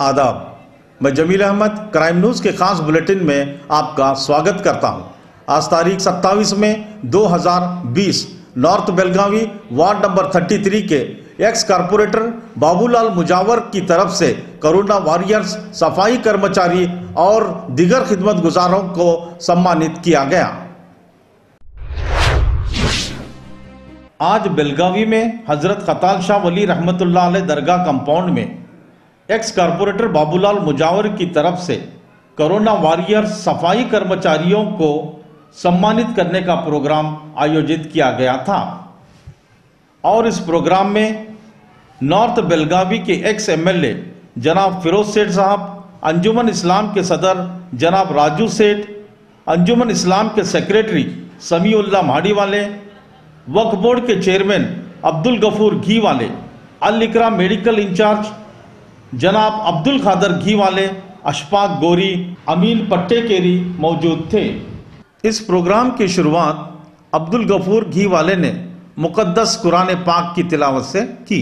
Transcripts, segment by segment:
आदाब मैं Jameel Ahmad, crime news के खास बुलेटिन में आपका स्वागत करता हूँ। आज तारीख 27 में 2020 नॉर्थ बेलगावी वार्ड नंबर 33 के एक्स कारपोरेटर बाबूलाल मुजावर की तरफ़ से कोरोना वॉरियर्स, सफ़ाई कर्मचारी और दिगर खिदमत गुजारों को सम्मानित किया गया आज बेलगावी में हज़रत खताल शाह वली रहमतुल्लाह दरगाह कंपाउंड में एक्स कारपोरेटर बाबूलाल मुजावर की तरफ़ से कोरोना वॉरियर्स सफ़ाई कर्मचारियों को सम्मानित करने का प्रोग्राम आयोजित किया गया था। और इस प्रोग्राम में नॉर्थ बेलगावी के एक्स एमएलए जनाब फिरोज सेठ साहब अंजुमन इस्लाम के सदर जनाब राजू सेठ अंजुमन इस्लाम के सेक्रेटरी समीउल्ला माड़ी वाले वक्फ बोर्ड के चेयरमैन अब्दुल गफूर घी वाले अल इकरा मेडिकल इंचार्ज जनाब अब्दुल खादर घी वाले अशफाक गोरी अमीन पट्टेकेरी मौजूद थे इस प्रोग्राम की शुरुआत अब्दुल गफूर घी वाले ने मुकद्दस कुरान पाक की तिलावत से की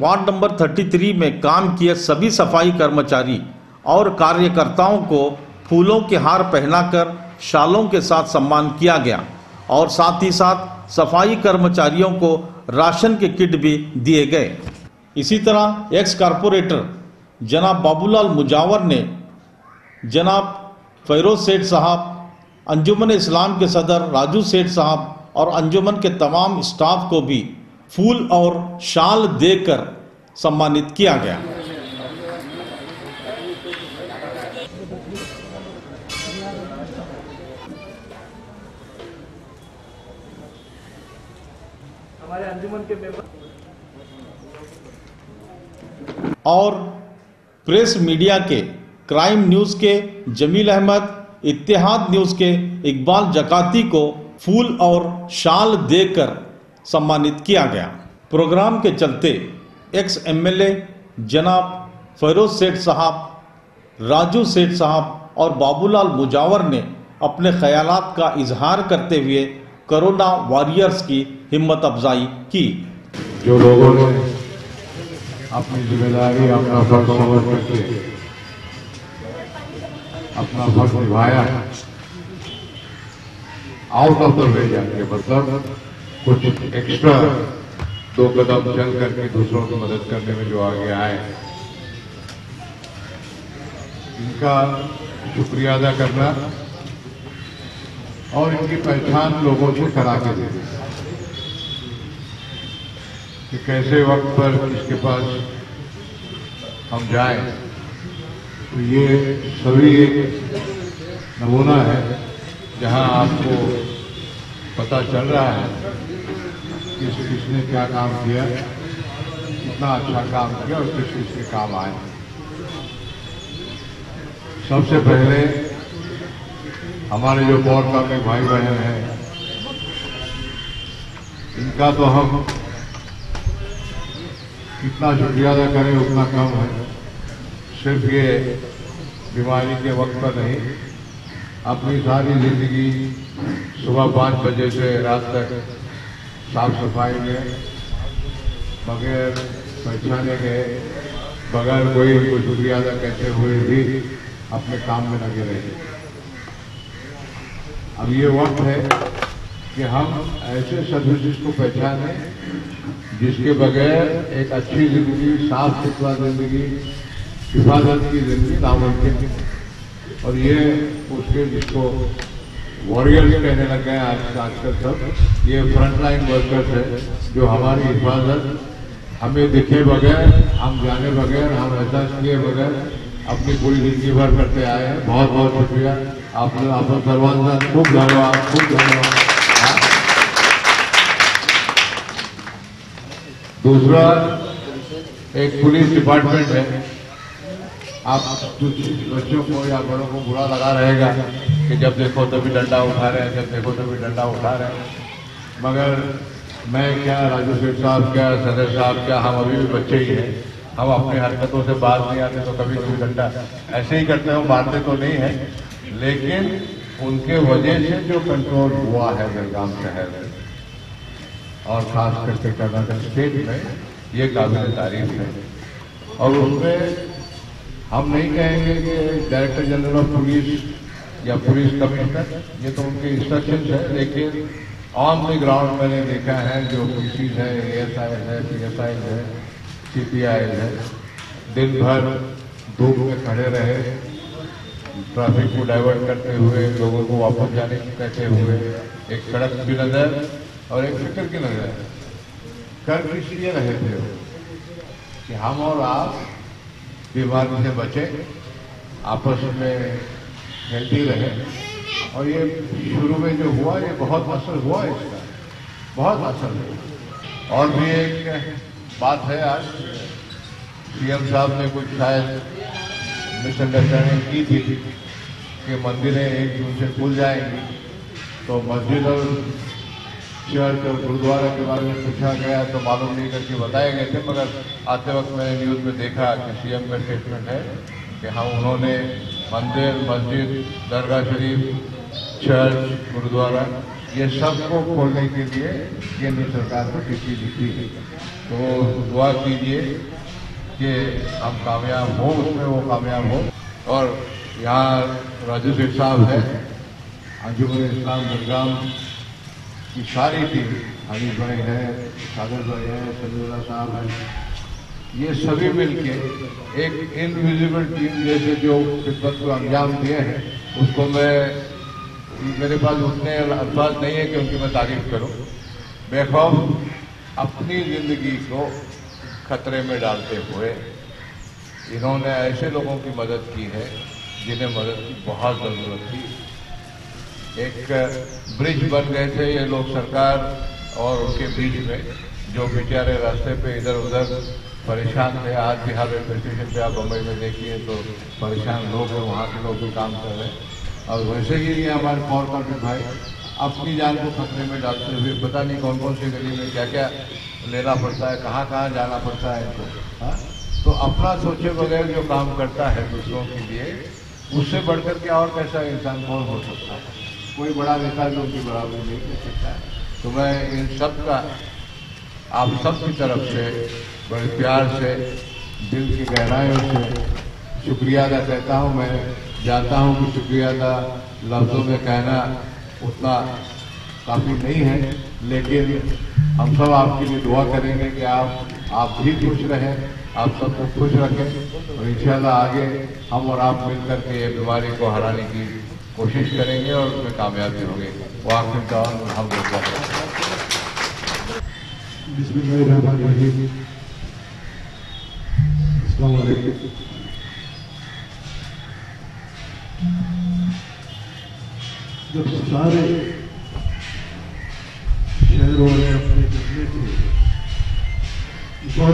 वार्ड नंबर 33 में काम किए सभी सफाई कर्मचारी और कार्यकर्ताओं को फूलों के हार पहनाकर शालों के साथ सम्मान किया गया और साथ ही साथ सफाई कर्मचारियों को राशन के किट भी दिए गए इसी तरह एक्स कारपोरेटर जनाब बाबूलाल मुजावर ने जनाब फैरोज सेठ साहब अंजुमन इस्लाम के सदर राजू सेठ साहब और अंजुमन के तमाम स्टाफ को भी फूल और शाल देकर सम्मानित किया गया। हमारे अंजुमन के मेंबर और प्रेस मीडिया के, क्राइम न्यूज़ के, जमील अहमद इतिहाद न्यूज़ के इकबाल जकाती को फूल और शाल देकर सम्मानित किया गया। प्रोग्राम के चलते एक्स एमएलए जनाब फैरोज सेठ साहब, राजू सेठ साहब और बाबूलाल मुजावर ने अपने ख्याल का इजहार करते हुए कोरोना वॉरियर्स की हिम्मत अफजाई की। जो लोगों ने अपनी ज़िम्मेदारी, अपना फ़र्ज़ समझ करके, अपना फ़र्ज़ निभाया। आउट ऑफ़ द वे जाके मतलब कुछ एक्स्ट्रा दो कदम चल करके दूसरों की मदद करने में जो आगे आए। इनका शुक्रिया अदा करना और इनकी पहचान लोगों से करा के देना। कि कैसे वक्त पर इसके पास हम जाएँ। तो ये सभी एक नमूना है, जहाँ आपको पता चल रहा है कि किस किसने क्या काम किया, कितना अच्छा काम किया और किस किस के काम आए। सबसे पहले हमारे जो बॉर्ड का भाई बहन हैं, इनका तो हम कितना शुक्रिया अदा करें, उतना कम है। सिर्फ़ ये बीमारी के वक्त पर नहीं, अपनी सारी ज़िंदगी सुबह पाँच बजे से रात तक साफ़ सफ़ाई में, बगैर पहचाने के, बगैर कोई कोई शुक्रिया अदा करते हुए भी अपने काम में लगे रहे अब ये वक्त है कि हम ऐसे सर्विसेज़ को पहचाने जिसके बगैर एक अच्छी ज़िंदगी, साफ़ सुथरा ज़िंदगी, हिफाजत की ज़िंदगी नामुमकिन है। और ये उसके जिसको वॉरियर वॉरियर्स कहने लग गए आज आजकल सब, ये फ्रंट लाइन वर्कर्स है जो हमारी हिफाजत, हमें दिखे बगैर, हम जाने बगैर, हम एहसास किए बगैर अपनी पूरी ज़िंदगी भर करते आए हैं। बहुत बहुत शुक्रिया। आप आप लोग सर्वांगा खूब धन्यवाद खूब धन्यवाद। दूसरा, एक पुलिस डिपार्टमेंट है। आप बच्चों को या बड़ों को बुरा लगा रहेगा कि जब देखो तभी डंडा उठा रहे हैं, जब देखो तभी डंडा उठा रहे हैं। मगर मैं क्या, राजू शेख साहब क्या, सदर साहब क्या, हम अभी भी बच्चे ही हैं। हम अपनी हरकतों से बात नहीं आते तो कभी कोई डंडा। ऐसे ही करते हो मारते तो नहीं है। लेकिन उनके वजह से जो कंट्रोल हुआ है, बेलगाम शहर में और खास करके कर्नाटक स्टेट में ये काबिल तारीफ़ है। और उसमें हम नहीं कहेंगे कि डायरेक्टर जनरल ऑफ़ पुलिस या पुलिस कमिश्नर ये तो उनके इंस्ट्रक्शन है, लेकिन ऑन द ग्राउंड मैंने देखा है जो पीसीज है एस आई है पी एस आई है सी पी आई है, दिन भर धूप में खड़े रहे ट्रैफ़िक को डाइवर्ट करते हुए, लोगों को वापस जाने की कहते हुए, एक सड़क की नज़र और एक फ़िक्र की नज़र कर किस लिए रहे थे कि हम और आप बीमारी से बचे, आपस में हेल्दी रहे। और ये शुरू में जो हुआ, ये बहुत असर हुआ इसका, बहुत असर हुआ। और भी एक बात है आज, सीएम साहब ने कुछ शायद मिसअंडरस्टैंडिंग की थी कि मंदिरें एक जून से खुल जाएँगी तो मस्जिद और चर्च और गुरुद्वारा के बारे में पूछा गया तो मालूम नहीं करके बताए गए थे, मगर आते वक्त मैंने न्यूज़ में देखा कि सीएम का स्टेटमेंट है कि हम उन्होंने मंदिर, मस्जिद, दरगाह शरीफ चर्च गुरुद्वारा, ये सबको खोलने के लिए केंद्र सरकार को चिट्ठी लिखी है। तो दुआ कीजिए कि हम कामयाब हों, उसमें वो कामयाब हो। और यहाँ राजू शेख साहब हैं, अंजुमन इस्लाम गुरगाम की सारी टीम हनीफ भाई है, सागर भाई है समीउल्ला साहब है। ये सभी मिलके एक इनविजिबल टीम जैसे जो खिदमत को अंजाम दिए हैं, उसको मैं, मेरे पास उतने अल्फाज नहीं है कि उनकी मैं तारीफ़ करूँ। बेखौफ अपनी ज़िंदगी को खतरे में डालते हुए इन्होंने ऐसे लोगों की मदद की है जिन्हें मदद की बहुत ज़रूरत थी। एक ब्रिज बन गए थे ये लोग सरकार और उनके बीच में, जो बेचारे रास्ते पे इधर उधर परेशान थे। आज बिहार रेलवे स्टेशन पे आप बम्बई में देखिए तो परेशान लोग हैं, वहाँ के लोग भी काम कर रहे हैं। और वैसे ही ये हमारे पौर कार्मिक भाई अपनी जान को खतरे में डालते हुए, पता नहीं कौन कौन सी गली में क्या क्या लेना पड़ता है कहाँ कहाँ जाना पड़ता है इनको हाँ? तो अपना सोचे बगैर जो काम करता है दूसरों के लिए, उससे बढ़कर के और कैसा इंसान कौन हो सकता है? कोई बड़ा भी उनकी बराबरी नहीं कर सकता। तो मैं इन सब का, आप सब की तरफ़ से बड़े प्यार से, दिल की गहराइयों से शुक्रिया अदा कहता हूँ। मैं जानता हूँ कि शुक्रिया अदा लफ्ज़ों में कहना उतना काफ़ी नहीं है, लेकिन हम सब आपके लिए दुआ करेंगे कि आप आप भी खुश रहें, आप सबको खुश रखें। और इंशाल्लाह आगे हम और आप मिलकर के ये बीमारी को हराने की कोशिश करेंगे और उसमें कामयाबी होंगे। वो आखिर का हम बिस्मिल्लाहिर्रहमानिर्रहीम अस्सलाम जब सारे शहरों में अपने जमने थे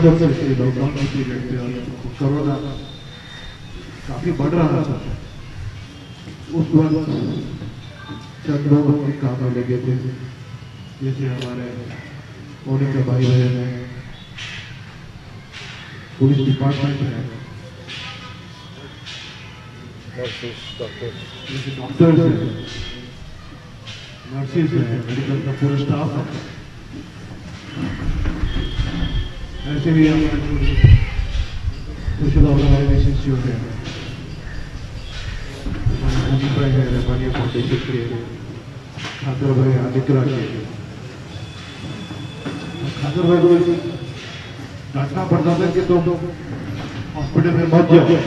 अर्से से लॉकडाउन की पीरियड और कोरोना काफ़ी बढ़ रहा था। उस वक्त चंद लोग अपने काम में लगे थे। जैसे हमारे होने के भाई बहन है पुलिस डिपार्टमेंट है। डॉक्टर्स हैं नर्सिस हैं मेडिकल का पूरा स्टाफ है। ऐसे भी हमारे सोशल ऑर्गेनाइजेशन जो है भाई है रबानिया फाउंडेशन के खातर भाई आदिकरा के डांटना पड़ता था कि तुम हॉस्पिटल में मत जाओ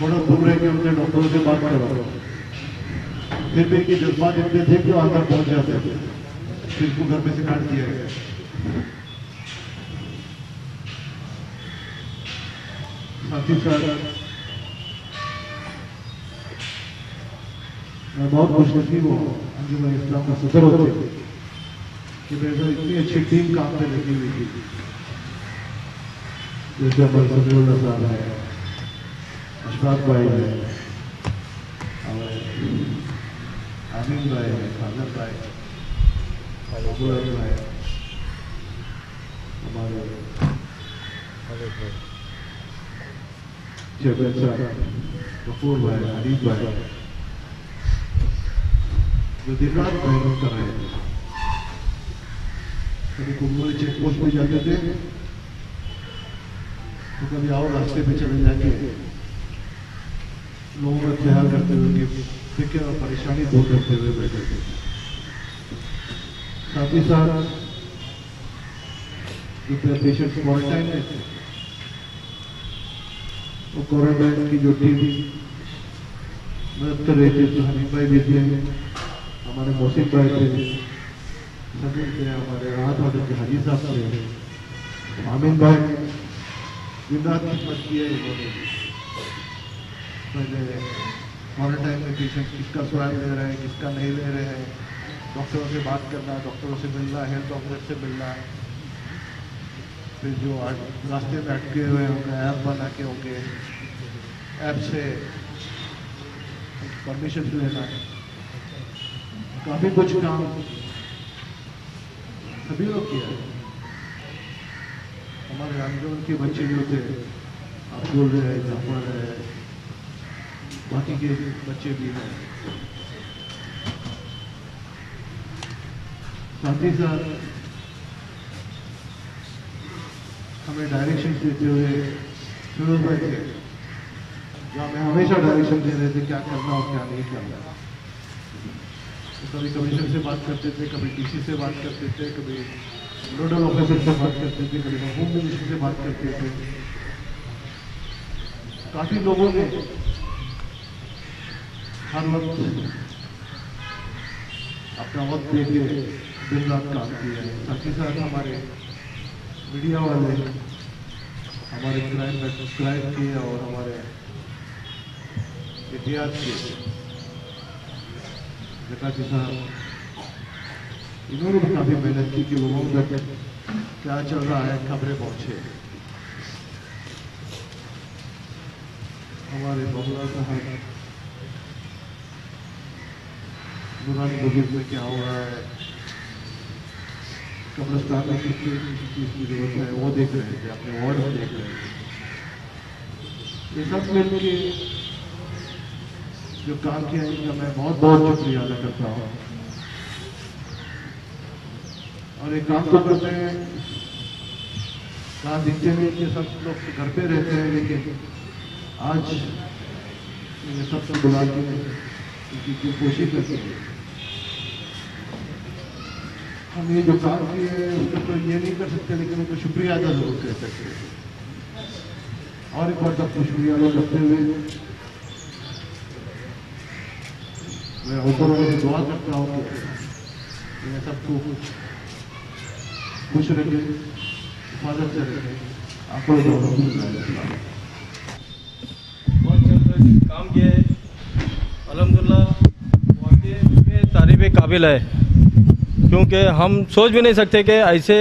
थोड़ा दूर रह के उनसे डॉक्टरों से बात करो फिर भी इनके जज्बात इतने थे कि अंदर पहुँच जाते थे फिर इसको घर में से काट दिया गया साथ ही साथ मैं बहुत खुशनसीब हूँ। अंजुमन इस्लाम का सदर होते कि मेरे साथ इतनी अच्छी टीम काम पे लगी हुई थी। जैसे हमारे समीउल्ला साहब है। अशफाक भाई है। और आमिर भाई है खाजर भाई रघुवर भाई हमारे चेतन साहब, कपूर भाई हरीफ भाई। जो दिन रात मेहनत कर रहे हैं। कभी कुंभल चेक पोस्ट पे जाते थे तो कभी आओ रास्ते पे चले जाके। लोगों का ख्याल करते हुए उनकी फ़िक्र और परेशानी दूर करते हुए बैठे थे। साथ ही साथ, जो पेशेंट क्वारंटाइन में थे, वो क्वारंटाइन की जो टीम मदद कर रही थी तो हनीफ भाई भी थे। हमारे मोहसिन भाई थे, सभी थे, हमारे राहत वाले के हाजी साहब थे आमिन भाई रात खिदमत की है इन्होंने। पहले क्वारंटाइन में पेशेंट किसका स्वाब ले रहे हैं, किसका नहीं ले रहे हैं डॉक्टरों से बात करना डॉक्टरों से मिलना हेल्थ ऑफिसर से मिलना। फिर जो आज रास्ते में अटके हुए होंगे ऐप बना के होंगे। ऐप से परमिशन लेना काफ़ी कुछ काम सभी लोग किया है। हमारे आंदोलन के बच्चे थे, आप बोल रहे हैं जाफ़र है। बाकी के बच्चे भी हैं। साथ ही साथ हमें डायरेक्शन देते हुए फिरोज भाई थे, जो हमें हमेशा डायरेक्शन दे रहे थे, क्या करना और क्या नहीं करना। तो कभी कमिश्नर से बात करते थे, कभी डीसी से बात करते थे, कभी नोडल ऑफिसर से बात करते थे, कभी होम मिनिस्टर से बात करते थे। काफ़ी लोगों ने हर वक्त अपना वक्त दे के दिन रात काम किया है। साथ ही साथ हमारे मीडिया वाले, हमारे क्राइम क्राइम के और हमारे इतिहास के जकाती साहब, इन्होंने भी काफ़ी मेहनत की कि लोगों तक क्या चल रहा है, खबरें पहुँचे। हमारे बबुला साहब दुरानी बुज़ुर्ग में क्या हो रहा है, कब्रस्तान में किस चीज़ की ज़रूरत है, वो देख रहे थे अपने वार्ड में देख रहे थे ये सब मिलके जो काम किया है इनका मैं बहुत बहुत शुक्रिया अदा करता हूँ। और एक काम तो करते हैं कहाँ दिखते नहीं कि सब लोग तो घर पे रहते हैं, लेकिन आज ये सबको बुला के उनकी कोशिश करते हैं। हम ये जो काम किए उसको तो ये नहीं कर सकते, लेकिन उनको शुक्रिया अदा ज़रूर कर सकते और एक बार सबको शुक्रिया अदा करते हुए मैं ऊपर वाले से दुआ करता हूँ कि मैं सबको खुश रखे हिफाजत से रखे। आपको बहुत काम किया है अलहमदिल्ला वाकई तारीफ़ काबिल है। क्योंकि हम सोच भी नहीं सकते कि ऐसे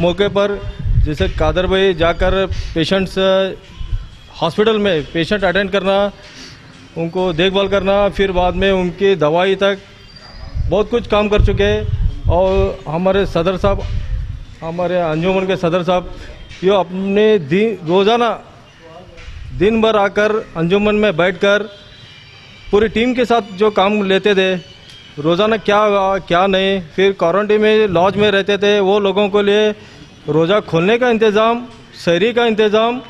मौके पर जैसे कादर भाई जाकर पेशेंट्स हॉस्पिटल में पेशेंट अटेंड करना उनको देखभाल करना, फिर बाद में उनकी दवाई तक बहुत कुछ काम कर चुके हैं। और हमारे सदर साहब, हमारे अंजुमन के सदर साहब, ये अपने दिन, रोज़ाना दिन भर आकर अंजुमन में बैठकर पूरी टीम के साथ जो काम लेते थे, रोज़ाना क्या क्या नहीं, फिर क्वारंटीन में लॉज में रहते थे, वो लोगों को लिए रोज़ा खोलने का इंतज़ाम, शहरी का इंतज़ाम,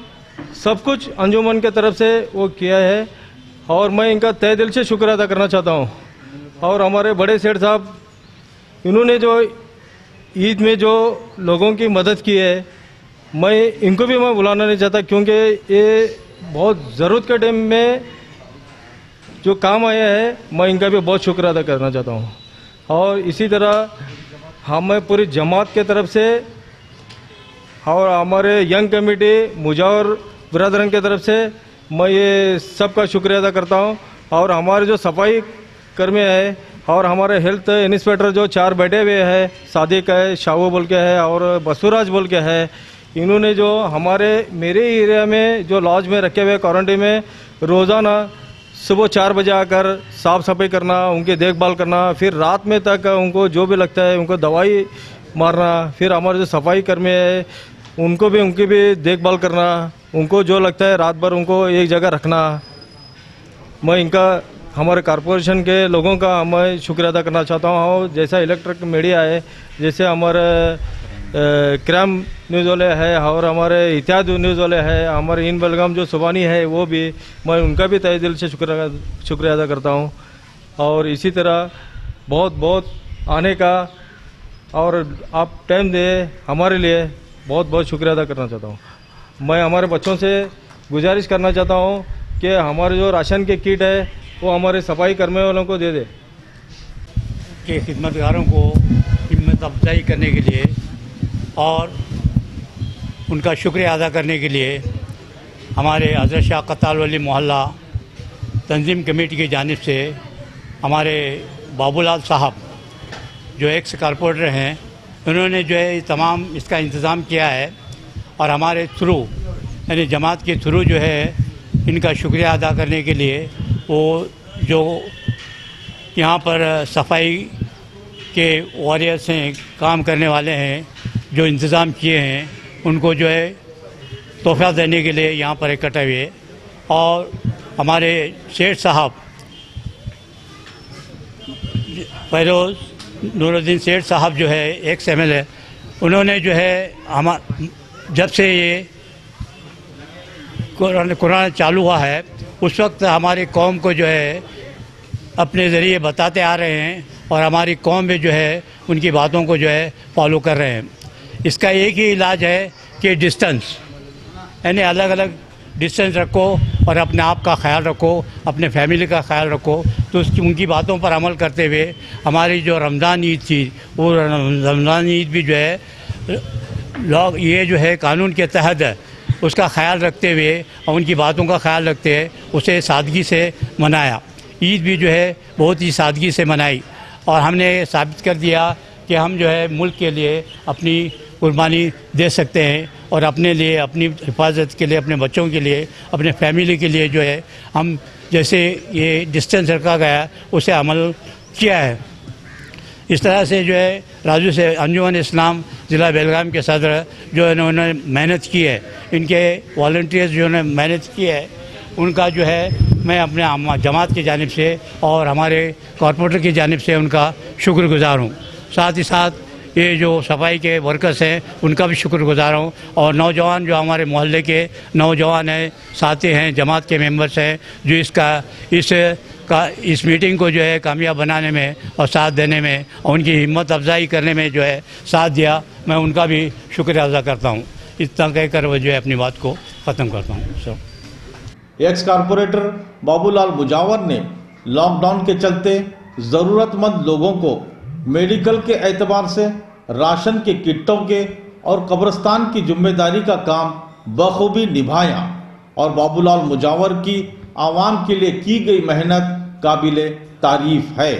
सब कुछ अंजुमन के तरफ़ से वो किया है। और मैं इनका तय दिल से शुक्र अदा करना चाहता हूँ। और हमारे बड़े सेठ साहब, इन्होंने जो ईद में जो लोगों की मदद की है, मैं इनको भी मैं बुलाना नहीं चाहता, क्योंकि ये बहुत ज़रूरत के टाइम में जो काम आया है, मैं इनका भी बहुत शुक्र अदा करना चाहता हूँ। और इसी तरह हमें पूरी जमात के तरफ़ से और हमारे यंग कमेटी मुजावर ब्रदरन के तरफ़ से मैं ये सबका शुक्रिया अदा करता हूँ। और हमारे जो सफ़ाई कर्मी है और हमारे हेल्थ इंस्पेक्टर जो चार बैठे हुए हैं, सादिक है, शाहू बोल के है और बसुराज बोल के है, इन्होंने जो हमारे मेरे एरिया में जो लॉज में रखे हुए क्वारंटीन में रोज़ाना सुबह चार बजे आकर साफ़ सफ़ाई करना, उनकी देखभाल करना, फिर रात में तक उनको जो भी लगता है, उनको दवाई मारना, फिर हमारे जो सफ़ाई कर्मी है, उनको भी, उनकी भी देखभाल करना उनको जो लगता है रात भर उनको एक जगह रखना, मैं इनका, हमारे कॉरपोरेशन के लोगों का मैं शुक्रिया अदा करना चाहता हूँ। जैसा इलेक्ट्रिक मीडिया है, जैसे हमारे क्राइम न्यूज़ वाले है और हमारे इतिहाद न्यूज़ वाले है, हमारे इन बलगाम जो सुबानी है, वो भी मैं उनका भी तय दिल से शुक्रिया शुक्रिया अदा करता हूँ। और इसी तरह बहुत बहुत आने का और आप टाइम दे हमारे लिए बहुत बहुत शुक्रिया अदा करना चाहता हूँ। मैं हमारे बच्चों से गुजारिश करना चाहता हूँ कि हमारे जो राशन के किट है, वो हमारे सफ़ाई कर्मी वालों को दे दे। के खिदमतगारों को हिम्मत अफजाई करने के लिए और उनका शुक्रिया अदा करने के लिए हमारे हज़रत शाह कताल वली मोहल्ला तंजीम कमेटी की जानब से हमारे बाबूलाल साहब जो एक्स कारपोरेटर हैं, उन्होंने जो है तमाम इसका इंतज़ाम किया है। और हमारे थ्रू, यानी जमात के थ्रू जो है, इनका शुक्रिया अदा करने के लिए वो जो यहाँ पर सफ़ाई के वॉरियर्स हैं, काम करने वाले हैं, जो इंतज़ाम किए हैं, उनको जो है तोहफा देने के लिए यहाँ पर इकट्ठे हुए। और हमारे शेख साहब, फैरोज़ नूरुद्दीन सेठ साहब जो है एक्स एम उन्होंने जो है हम जब से ये कुरान चालू हुआ है, उस वक्त हमारी कौम को जो है अपने ज़रिए बताते आ रहे हैं और हमारी कौम भी जो है उनकी बातों को जो है फॉलो कर रहे हैं। इसका एक ही इलाज है कि डिस्टेंस यानी अलग अलग डिस्टेंस रखो और अपने आप का ख्याल रखो, अपने फैमिली का ख्याल रखो। तो उसकी उनकी बातों पर अमल करते हुए हमारी जो रमज़ान ईद थी, वो रमज़ान ईद भी जो है लोग ये जो है कानून के तहत उसका ख्याल रखते हुए और उनकी बातों का ख्याल रखते हुए उसे सादगी से मनाया। ईद भी जो है बहुत ही सादगी से मनाई और हमने साबित कर दिया कि हम जो है मुल्क के लिए अपनी कुर्बानी दे सकते हैं और अपने लिए, अपनी हिफाजत के लिए, अपने बच्चों के लिए, अपने फैमिली के लिए जो है हम जैसे ये डिस्टेंस रखा गया, उसे अमल किया है। इस तरह से जो है, राजू से अंजुमन इस्लाम, ज़िला बेलगाम के सदर, जो इन्होंने मेहनत की है। इनके वॉल्टियर्स जो ने मेहनत की है। उनका जो है, मैं अपने जमात की जानब से और हमारे कॉरपोरेटर की जानब से उनका शुक्रगुजार हूँ। साथ ही साथ ये जो सफ़ाई के वर्कर्स हैं, उनका भी शुक्रगुजार हूँ। और नौजवान जो हमारे मोहल्ले के नौजवान हैं, साथी हैं, जमात के मेंबर्स हैं, जो इसका, इस का इस मीटिंग को जो है कामयाब बनाने में और साथ देने में और उनकी हिम्मत अफजाई करने में जो है साथ दिया, मैं उनका भी शुक्रिया अदा करता हूँ। इतना कहकर वो जो है अपनी बात को ख़त्म करता हूँ। Sir ex corporator Babulal Mujawar ने लॉकडाउन के चलते ज़रूरतमंद लोगों को मेडिकल के एतबार से, राशन के किट्टों के और कब्रस्तान की ज़िम्मेदारी का काम बखूबी निभाया और बाबूलाल मुजावर की आवाम के लिए की गई मेहनत काबिल तारीफ़ है।